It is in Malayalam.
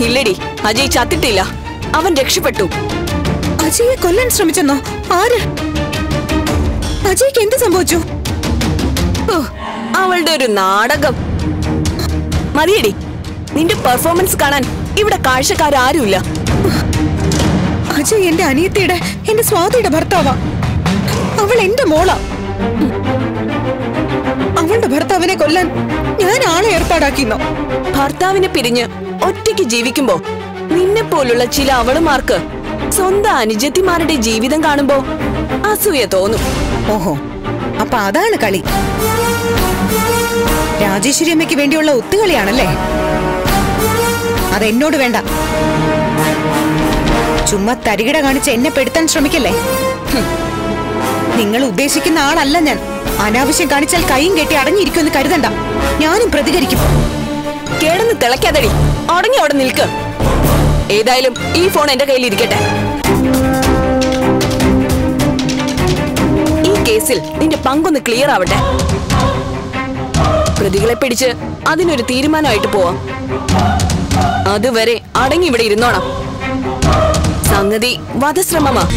ഇല്ലടി അജയ് ചത്തിട്ടില്ല. അവൻ രക്ഷപ്പെട്ടു. അജയെ കൊല്ലാൻ ശ്രമിച്ചെന്നോ? ആര്? അജയ്ക്ക് എന്ത് സംഭവിച്ചു അവളുടെ ഒരു നാടകം. മതിയടി നിന്റെ പെർഫോമൻസ് കാണാൻ ഇവിടെ കാഴ്ചക്കാരാരുമില്ല. അജയ് എന്റെ അനിയത്തിയുടെ എന്റെ സ്വാതിയുടെ ഭർത്താവാ. അവൾ എന്റെ മോളാ. ഭർത്താവിനെ കൊല്ലാൻ ഞാൻ ആളെ ഏർപ്പാടാക്കിന്നോ ഭർത്താവിനെ പിരിഞ്ഞ് ഒറ്റയ്ക്ക് ജീവിക്കുമ്പോ നിന്നെ പോലുള്ള ചില അവളുമാർക്ക് സ്വന്തം അനുജത്തിമാരുടെ ജീവിതം കാണുമ്പോ അസൂയ തോന്നും. ഓഹോ അപ്പൊ അതാണ് കളി. രാജേശ്വരി അമ്മയ്ക്ക് വേണ്ടിയുള്ള ഒത്തുകളിയാണല്ലേ? അതെന്നോട് വേണ്ട. ചുമ്മാ തരികിട കാണിച്ച് എന്നെ പെടുത്താൻ ശ്രമിക്കല്ലേ? നിങ്ങൾ ഉദ്ദേശിക്കുന്ന ആളല്ല ഞാൻ. അനാവശ്യം കാണിച്ചാൽ കൈയും കെട്ടി അടങ്ങിയിരിക്കുമെന്ന് കരുതണ്ട. ഞാനും പ്രതികരിക്കും. കേടന്ന് തിളയ്ക്കാതടി. അടങ്ങി അവിടെ നിൽക്ക്. ഏതായാലും ഈ ഫോൺ എന്റെ കയ്യിൽ ഇരിക്കട്ടെ. ഈ കേസിൽ നിന്റെ പങ്കൊന്ന് ക്ലിയർ ആവട്ടെ. പ്രതികളെ പിടിച്ച് അതിനൊരു തീരുമാനമായിട്ട് പോവാം. അതുവരെ അടങ്ങി ഇവിടെ ഇരുന്നോണം. സംഗതി വധശ്രമമാ.